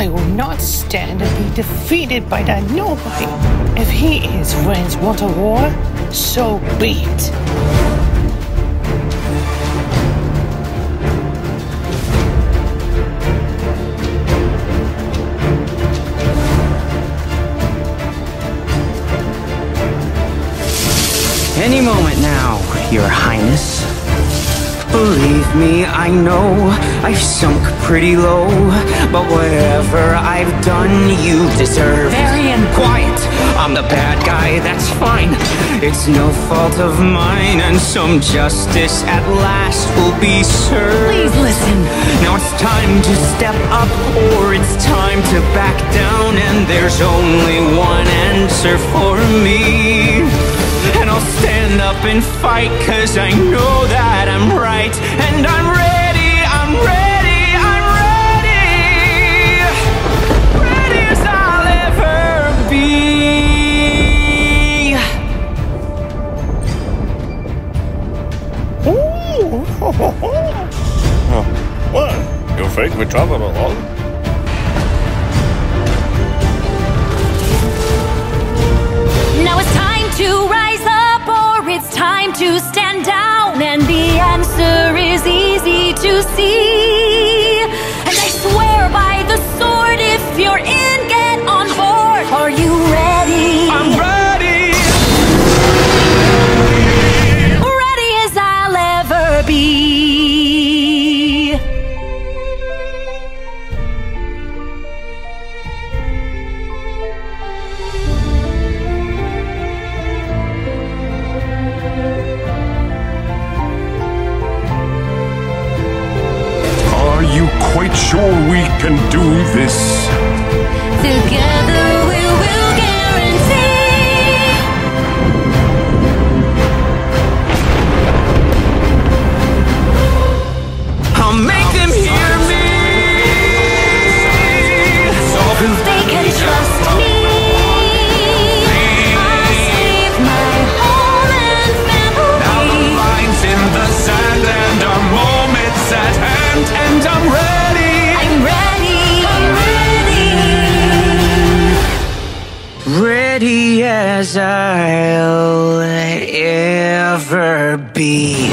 I will not stand and be defeated by that nobody. If he is friends want a war, so be it. Any moment now, your highness. Believe me, I know I've sunk pretty low, but whatever I've done, you deserve. Varian. Quiet! I'm the bad guy, that's fine. It's no fault of mine, and some justice at last will be served. Please listen. Now it's time to step up, or it's time to back down, and there's only one answer for me. And I'll stand up and fight, cause I know that I'm oh. What? You afraid we travel along? Now it's time to rise up or it's time to stand quite sure we can do this? Together Ready as I'll ever be.